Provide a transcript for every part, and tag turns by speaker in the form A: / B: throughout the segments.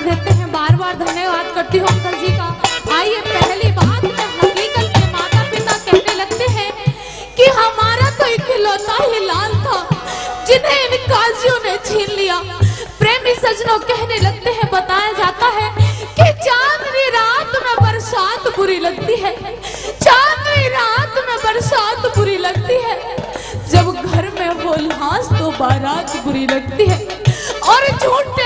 A: पुरस्कार देते हैं, बार बार धन्यवाद करती हूँ अंकल जी का। आइए, पहली बात में हकीकत के माता पिता कहने लगते हैं कि हमारा तो इकलौता ही लाल था, जिन्हें इन काजियों ने छीन लिया। प्रेमी सजनों कहने लगते हैं, बताया जाता है कि चांदनी रात में बरसात बुरी लगती है। चांदनी रात में बरसात बुरी लगती है। जब घर में हो लाश तो बारात बुरी लगती है। और झूठे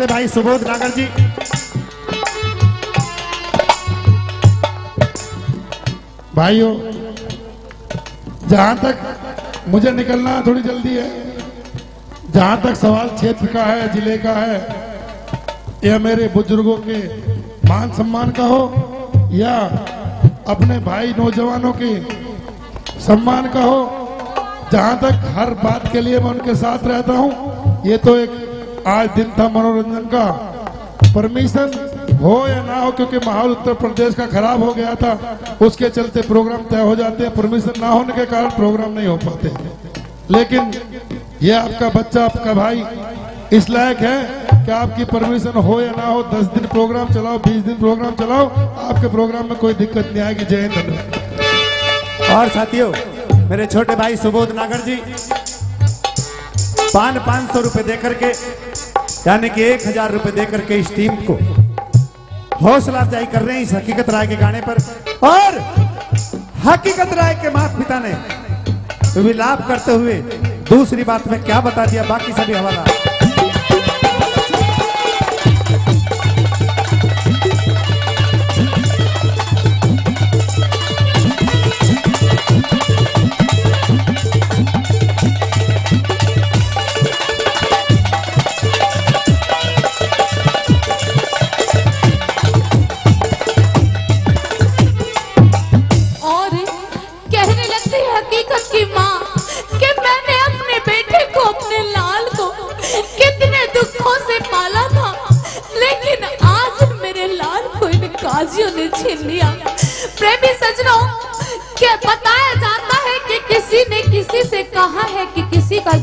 B: छोटे भाई सुबोध नागर जी।
C: भाइयों, जहाँ तक मुझे निकलना थोड़ी जल्दी है, जहाँ तक सवाल क्षेत्र का है, ज़िले का है, या मेरे बुज़ुर्गों के मान सम्मान का हो, या अपने भाई नौजवानों के सम्मान का हो, जहाँ तक हर बात के लिए मैं उनके साथ रहता हूँ, ये तो एक आज दिन था मनोरंजन का। परमिशन हो या ना हो, क्योंकि माहौल उत्तर प्रदेश का खराब हो गया था, उसके चलते प्रोग्राम तय हो जाते हैं। परमिशन ना होने के कारण प्रोग्राम नहीं हो पाते। लेकिन ये आपका बच्चा, आपका भाई इस लायक है कि आपकी परमिशन हो या ना हो, दस दिन प्रोग्राम चलाओ, बीस दिन प्रोग्राम चलाओ, आपके प्रोग्राम में कोई दिक्कत नहीं आएगी। जय हिंद।
B: और साथियों, मेरे छोटे भाई सुबोध नागर जी पान पाँच सौ रुपए देकर के, यानी कि एक हज़ार रुपए देकर के इस टीम को हौसला अफजाई कर रहे हैं इस हकीकत राय के गाने पर। और हकीकत राय के माता पिता ने विलाप करते हुए दूसरी बात में क्या बता दिया? बाकी सभी हवाला।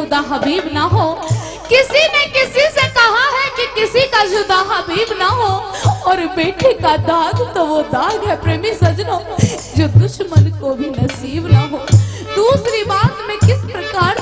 A: जुदा हबीब ना हो। किसी ने किसी से कहा है कि किसी का जुदा हबीब ना हो। और बेटे का दाग तो वो दाग है प्रेमी सजनों, जो दुश्मन को भी नसीब ना हो। दूसरी बात, में किस प्रकार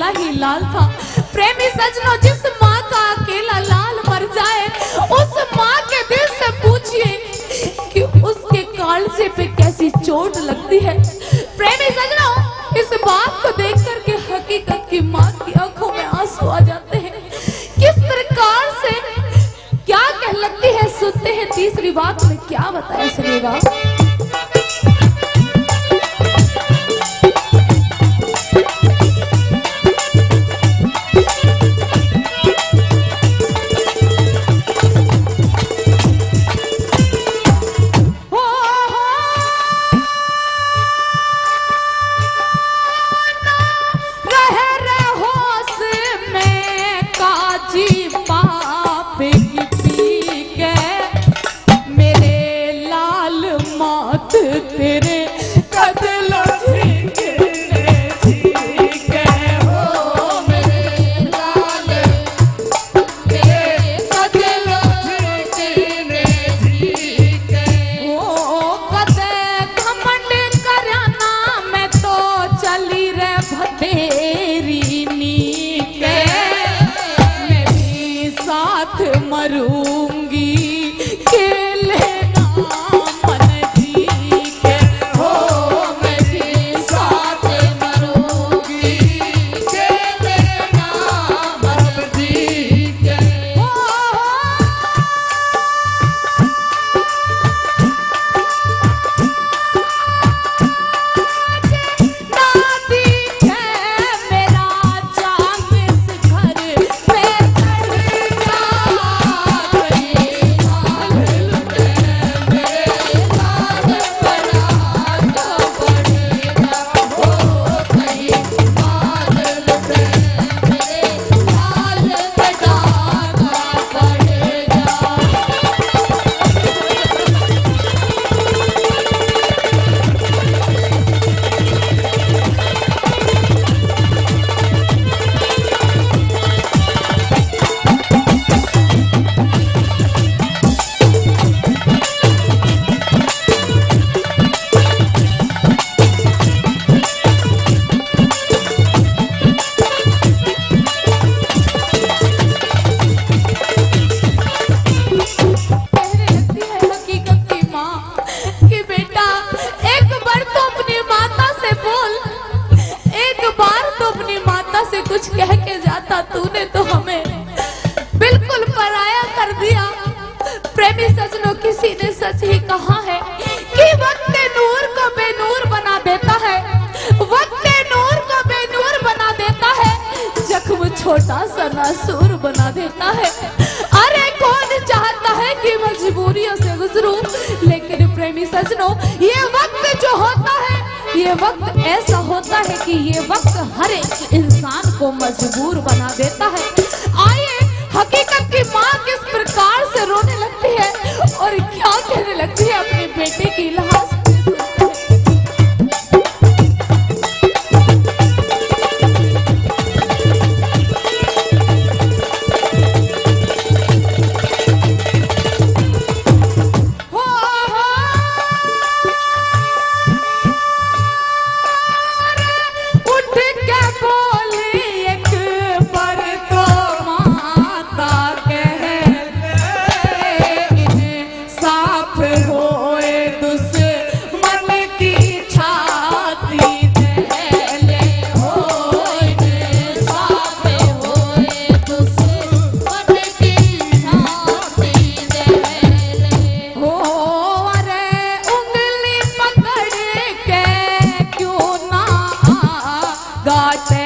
A: अकेला ही लाल था। प्रेमी सजनों, जिस माँ का अकेला लाल मर जाए, उस माँ के दिल से पूछिए कि उसके काल से पे कैसी चोट लगती है। प्रेमी सजनों, इस बात को देख करके हकीकत की माँ की आँखों में आँसू आ जाते हैं। किस प्रकार से क्या कह लगती है, सुनते हैं तीसरी बात में क्या बताया सुनेगा? ये वक्त ऐसा होता है कि ये वक्त हर एक इंसान को मजबूर बना देता है। आइए हकीकत की माँ किस प्रकार से रोने लगती है और क्या कहने लगती है अपने बेटे की लाह God.